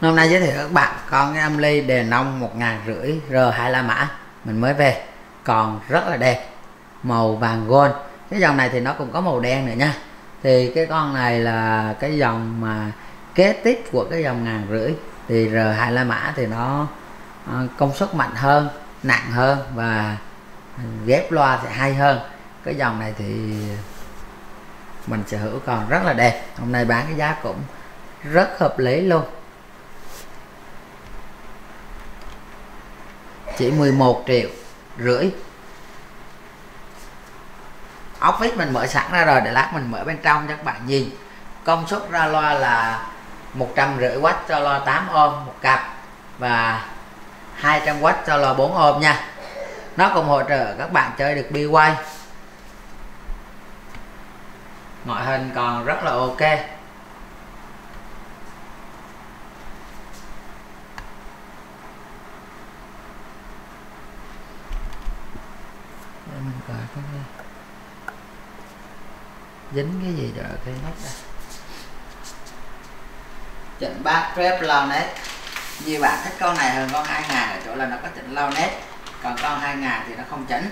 hôm nay giới thiệu các bạn con cái âm ly đề nông một ngàn rưỡi R25 mã. Mình mới về, còn rất là đẹp, màu vàng gold. Cái dòng này thì nó cũng có màu đen nữa nha. Thì cái con này là cái dòng mà kế tiếp của cái dòng ngàn rưỡi. Thì R25 mã thì nó ờ, công suất mạnh hơn, nặng hơn và ghép loa sẽ hay hơn. Cái dòng này thì mình sở hữu còn rất là đẹp. Hôm nay bán cái giá cũng rất hợp lý luôn. Chỉ 11 triệu rưỡi. Ốc vít mình mở sẵn ra rồi để lát mình mở bên trong cho các bạn nhìn. Công suất ra loa là 150W cho loa 8 ôm một cặp và 200W cho loa 4 ôm nha. Nó cũng hỗ trợ các bạn chơi được bi quay ngoại hình còn rất là ok để dính cái gì rồi cái nút đây à? chỉnh bát trep lau nét. Nhiều bạn thích con này hơn con 2000 ở chỗ là nó có chỉnh lau nét. Còn con 2000 thì nó không chỉnh.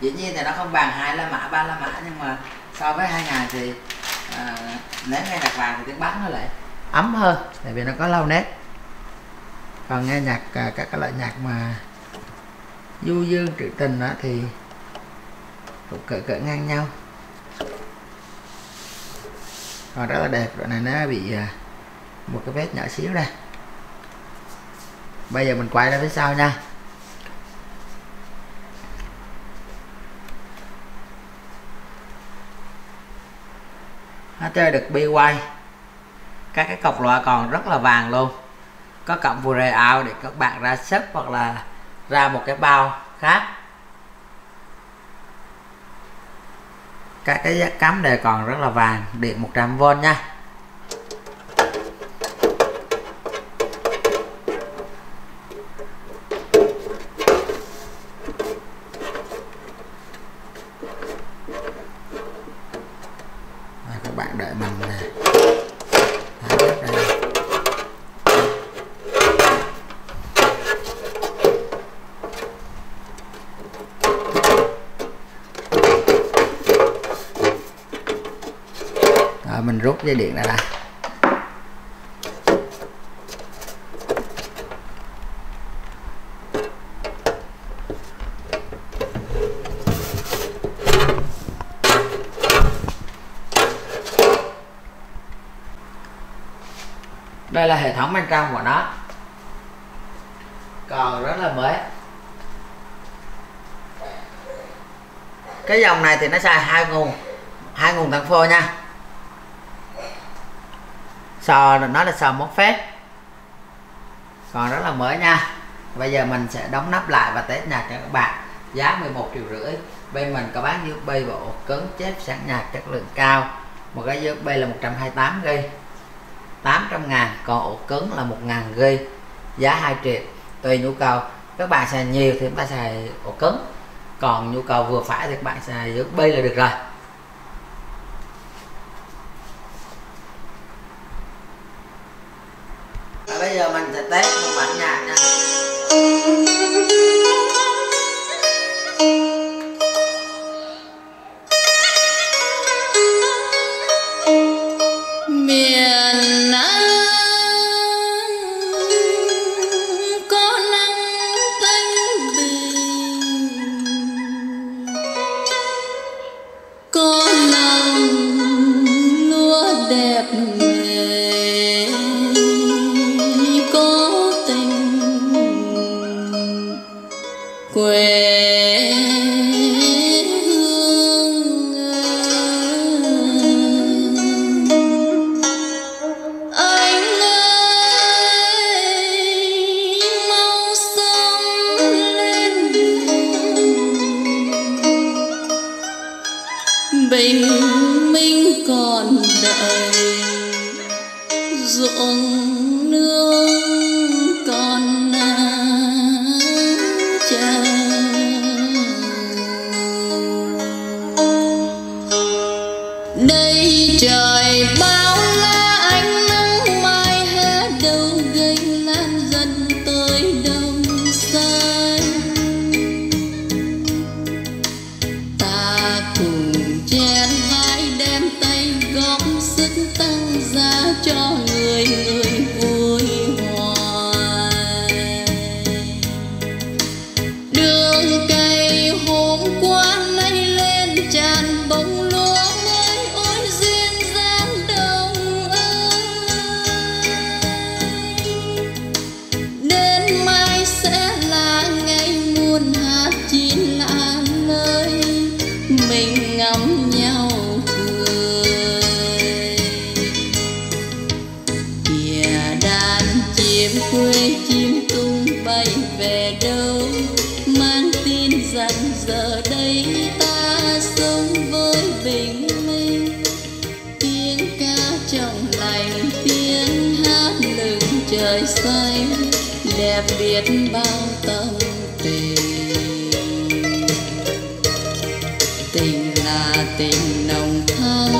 Dĩ nhiên thì nó không bằng hai la mã ba la mã nhưng mà so với 2000 thì à, nếu nghe nhạc vàng thì tiếng bắn nó lại ấm hơn. Tại vì nó có lau nét. Còn nghe nhạc à, các cái loại nhạc mà du dương trữ tình đó thì cũng cỡ cỡ ngang nhau. Còn rất là đẹp. Rồi này nó bị à, một cái vết nhỏ xíu đây. Bây giờ mình quay ra phía sau nha. Nó chơi được bi quay các cái cọc loa còn rất là vàng luôn. Có cọng vừa rề ao để các bạn ra sấp hoặc là ra một cái bao khác. Các cái cắm đề còn rất là vàng điện 100V nha. Rút dây điện ra đây. Đây là hệ thống bên trong của nó. Còn rất là mới. Cái dòng này thì nó xài hai nguồn hai nguồn tăng phô nha sò là nó là sò móc phép còn rất là mới nha. Bây giờ mình sẽ đóng nắp lại và test nhạc cho các bạn giá 11 triệu rưỡi. Bên mình có bán USB bộ cứng chép sẵn nhạc chất lượng cao. Một cái USB là 128 g 800 ngàn, còn ổ cứng là 1 ngàn g giá 2 triệu. Tùy nhu cầu. Các bạn xài nhiều thì chúng ta xài ổ cứng. Còn nhu cầu vừa phải thì các bạn xài USB là được rồi Và bây giờ mình sẽ test một bản nhạc nha. Ruộng nương lừng trời xanh, đẹp biết bao tâm tình. Tình là tình nồng thắm,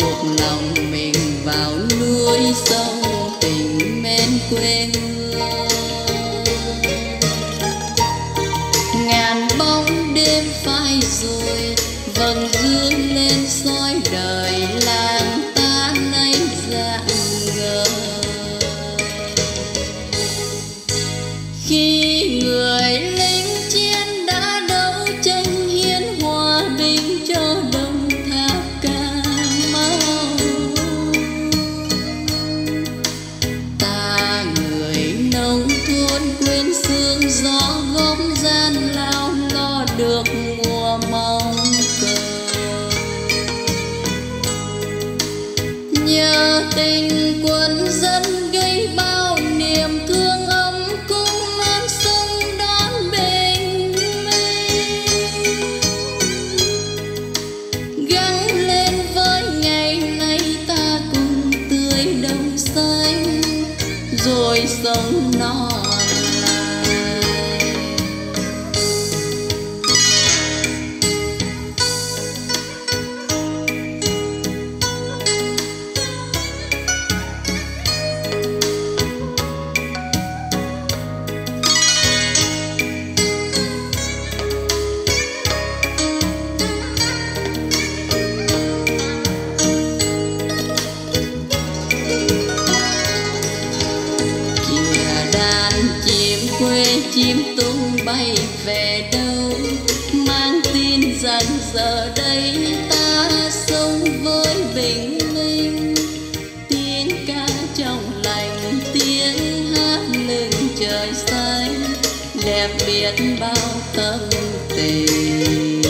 buộc lòng mình vào núi sông tình mến quê hương. Ngàn bóng đêm phai rồi, vầng dương lên soi đời. Nhờ tình quân dân gây bao niềm thương ấm cũng non sông đón bình minh. Gắng lên với ngày nay ta cùng tươi đồng xanh, rồi sống non giờ đây ta sống với bình minh. Tiếng ca trong lành, tiếng hát lưng trời xanh. Đẹp biết bao tâm tình.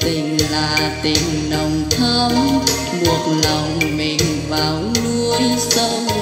Tình là tình nồng thắm, buộc lòng mình vào núi sông.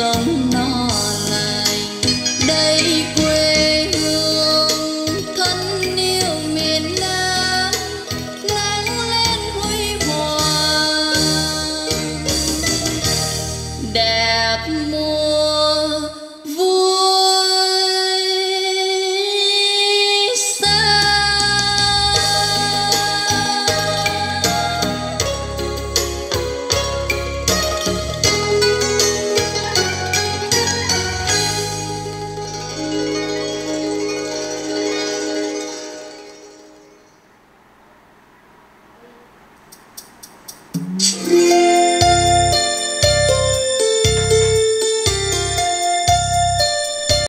Ta